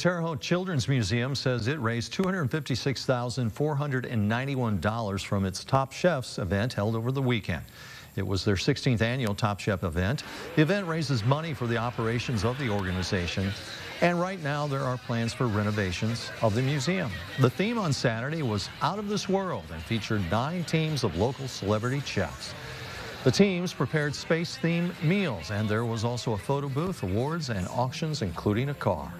Terre Haute Children's Museum says it raised $256,491 from its Top Chefs event held over the weekend. It was their 16th annual Top Chef event. The event raises money for the operations of the organization. And right now there are plans for renovations of the museum. The theme on Saturday was out of this world and featured nine teams of local celebrity chefs. The teams prepared space-themed meals and there was also a photo booth, awards, and auctions including a car.